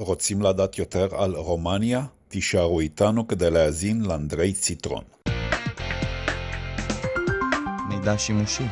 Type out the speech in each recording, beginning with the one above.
רוצים לדעת יותר על רומניה? תישארו איתנו כדי להאזין לאנדרי ציטרון. מידע שימושי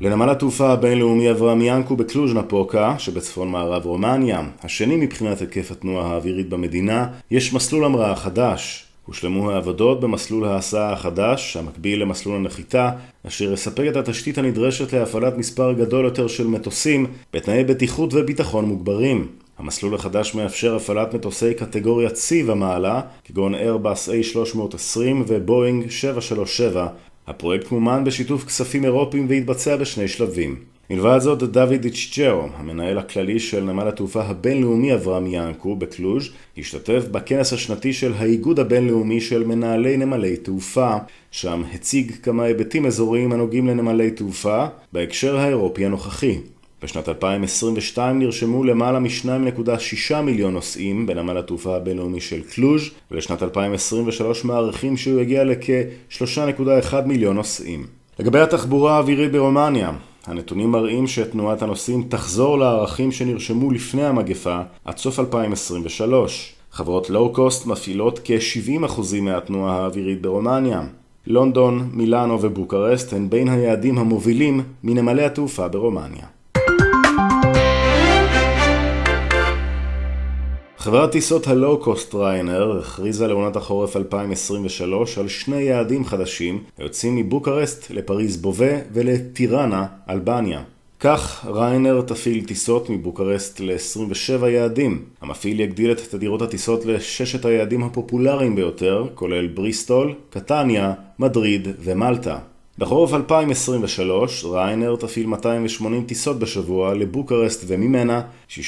לנמל התעופה הבינלאומי אברהם ינקו בקלוז' נפוקה, שבצפון מערב רומניה, השני מבחינת היקף התנועה האווירית במדינה, יש מסלול המראה חדש. הושלמו העבודות במסלול ההסעה החדש, המקביל למסלול הנחיתה, אשר יספק את התשתית הנדרשת להפעלת מספר גדול יותר של מטוסים, בתנאי בטיחות וביטחון מוגברים. המסלול החדש מאפשר הפעלת מטוסי קטגוריה C ומעלה, כגון איירבאס A320 ובואינג 737. הפרויקט מומן בשיתוף כספים אירופיים והתבצע בשני שלבים. מלבד זאת, דוד איצ'ג'רו, המנהל הכללי של נמל התעופה הבינלאומי אברהם ינקו בקלוז', השתתף בכנס השנתי של האיגוד הבינלאומי של מנהלי נמלי תעופה, שם הציג כמה היבטים אזוריים הנוגעים לנמלי תעופה בהקשר האירופי הנוכחי. בשנת 2022 נרשמו למעלה מ-2.6 מיליון נוסעים בנמל התעופה הבינלאומי של קלוז' ולשנת 2023 מעריכים שהוא יגיע לכ-3.1 מיליון נוסעים. לגבי התחבורה האווירית ברומניה, הנתונים מראים שתנועת הנוסעים תחזור לערכים שנרשמו לפני המגפה עד סוף 2023. חברות לואו-קוסט מפעילות כ-70% מהתנועה האווירית ברומניה. לונדון, מילאנו ובוקרסט הן בין היעדים המובילים מנמלי התעופה ברומניה. חברת טיסות הלואו-קוסט ריינאייר הכריזה לעונת החורף 2023 על שני יעדים חדשים היוצאים מבוקרסט לפריז בובה ולטיראנה, אלבניה. כך ריינאייר תפעיל טיסות מבוקרסט ל-27 יעדים. המפעיל יגדיל את תדירות הטיסות לששת היעדים הפופולריים ביותר, כולל בריסטול, קטניה, מדריד ומלטה. בחורף 2023, ריינאייר תפעיל 280 טיסות בשבוע לבוקרסט וממנה 16%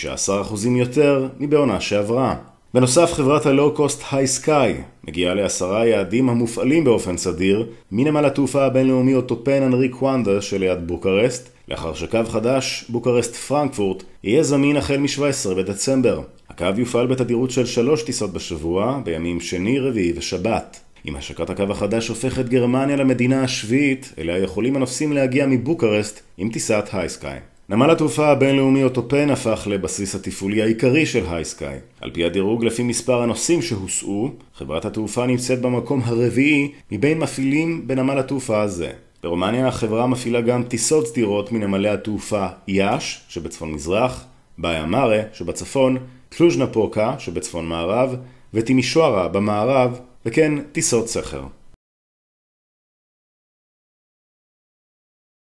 יותר מבעונה שעברה. בנוסף, חברת הלואו-קוסט הייסקיי מגיעה לעשרה יעדים המופעלים באופן סדיר מנמל התעופה הבינלאומי אוטופן הנרי קואנדה שליד בוקרסט, לאחר שקו חדש, בוקרסט פרנקפורט, יהיה זמין החל מ-17 בדצמבר. הקו יופעל בתדירות של שלוש טיסות בשבוע, בימים שני, רביעי ושבת. עם השקת הקו החדש הופך את גרמניה למדינה השביעית, אליה יכולים הנוסעים להגיע מבוקרסט עם טיסת הייסקיי. נמל התעופה הבינלאומי אוטופן הפך לבסיס התפעולי העיקרי של הייסקאי. על פי הדירוג לפי מספר הנוסעים שהוסעו, חברת התעופה נמצאת במקום הרביעי מבין מפעילים בנמל התעופה הזה. ברומניה החברה מפעילה גם טיסות סדירות מנמלי התעופה יאש שבצפון מזרח, באיה מארה שבצפון, קלוז' נפוקה שבצפון מערב, וטימישוארה במערב וכן טיסות סכר.